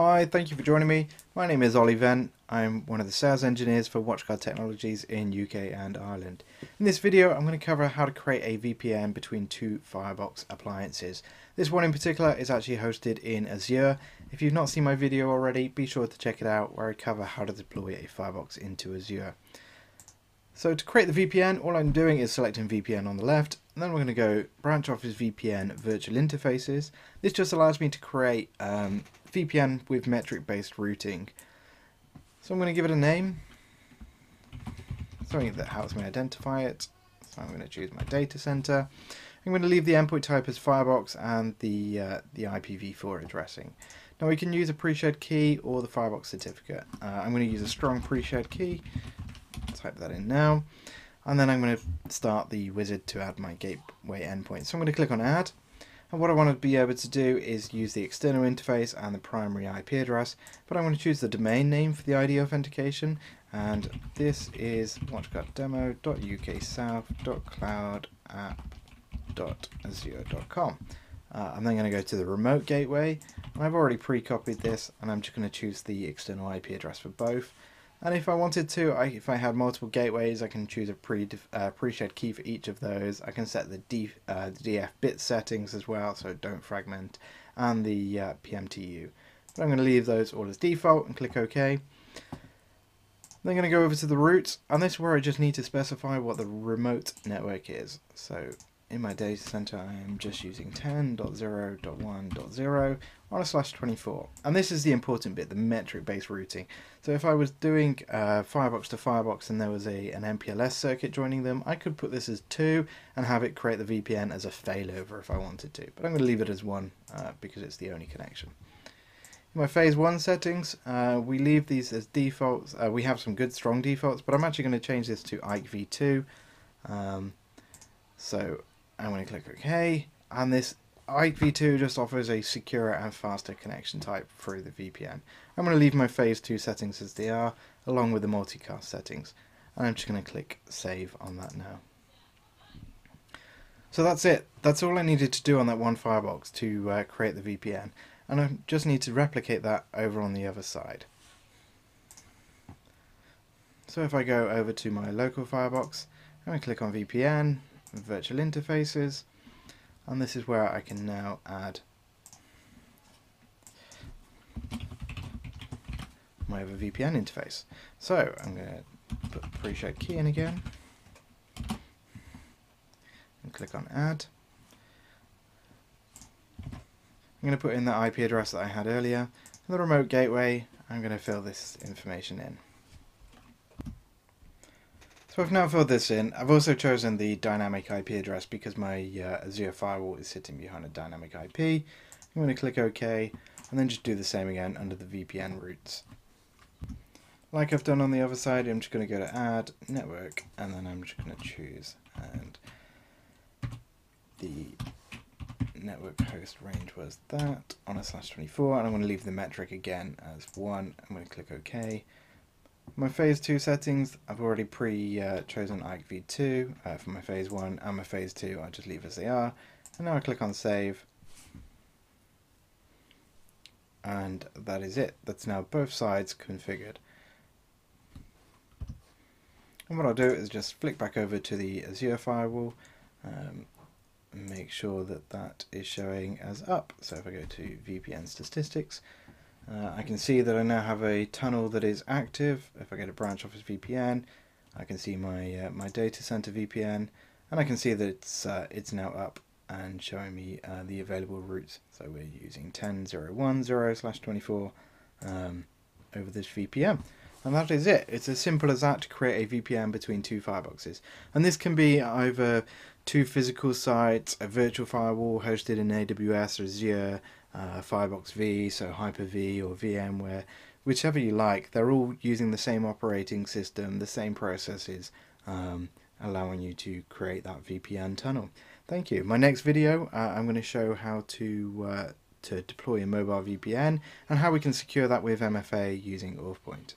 Hi, thank you for joining me. My name is Ollie Venn. I'm one of the sales engineers for WatchGuard Technologies in UK and Ireland. In this video I'm going to cover how to create a VPN between two Firebox appliances. This one in particular is actually hosted in Azure. If you've not seen my video already, be sure to check it out where I cover how to deploy a Firebox into Azure. So to create the VPN, all I'm doing is selecting VPN on the left, and then we're going to go branch office VPN virtual interfaces. This just allows me to create um, VPN with metric based routing. So I'm going to give it a name, something that helps me identify it. So I'm going to choose my data center. I'm going to leave the endpoint type as Firebox and the, uh, the IPv4 addressing. Now we can use a pre-shared key or the Firebox certificate. Uh, I'm going to use a strong pre-shared key type that in now. And then I'm going to start the wizard to add my gateway endpoint. So I'm going to click on add. And what I want to be able to do is use the external interface and the primary IP address, but I'm going to choose the domain name for the ID authentication, and this is watchguarddemo.uksouth.cloudapp.azure.com. Uh, I'm then going to go to the remote gateway, and I've already pre-copied this, and I'm just going to choose the external IP address for both. And if I wanted to, I, if I had multiple gateways, I can choose a pre uh, pre-shared key for each of those. I can set the, D, uh, the DF bit settings as well, so don't fragment, and the uh, PMTU. But I'm going to leave those all as default and click OK. Then I'm going to go over to the route, and this is where I just need to specify what the remote network is. So in my data center I am just using 10.0.1.0 on a slash 24 and this is the important bit the metric based routing. So if I was doing uh, firebox to firebox and there was a an MPLS circuit joining them I could put this as 2 and have it create the VPN as a failover if I wanted to. But I'm going to leave it as 1 uh, because it's the only connection. In my phase 1 settings uh, we leave these as defaults. Uh, we have some good strong defaults but I'm actually going to change this to IKE v2 um, so I'm going to click OK, and this IKE v2 just offers a secure and faster connection type through the VPN. I'm going to leave my phase 2 settings as they are, along with the multicast settings, and I'm just going to click save on that now. So that's it. That's all I needed to do on that one firebox to uh, create the VPN, and I just need to replicate that over on the other side. So if I go over to my local firebox, going to click on VPN, virtual interfaces and this is where I can now add my other VPN interface. So I'm going to put pre-shared key in again and click on add. I'm going to put in the IP address that I had earlier. the remote gateway, I'm going to fill this information in. So I've now filled this in. I've also chosen the dynamic IP address because my uh, Azure firewall is sitting behind a dynamic IP. I'm going to click OK and then just do the same again under the VPN routes. Like I've done on the other side, I'm just going to go to add, network, and then I'm just going to choose and the network host range was that on a slash 24 and I'm going to leave the metric again as 1. I'm going to click OK my phase 2 settings, I've already pre-chosen uh, IKE v2 uh, for my phase 1 and my phase 2, I just leave as they are. And now I click on save. And that is it. That's now both sides configured. And what I'll do is just flick back over to the Azure firewall, um, make sure that that is showing as up. So if I go to VPN statistics, uh, I can see that I now have a tunnel that is active. If I go to branch office VPN, I can see my uh, my data center VPN, and I can see that it's uh, it's now up and showing me uh, the available routes. So we're using 10.0.1.0 slash 24 um, over this VPN. And that is it. It's as simple as that to create a VPN between two fireboxes. And this can be either two physical sites, a virtual firewall hosted in AWS or Azure, uh, Firebox V, so Hyper-V or VMware, whichever you like, they're all using the same operating system, the same processes, um, allowing you to create that VPN tunnel. Thank you. My next video, uh, I'm going to show how to uh, to deploy a mobile VPN and how we can secure that with MFA using AuthPoint.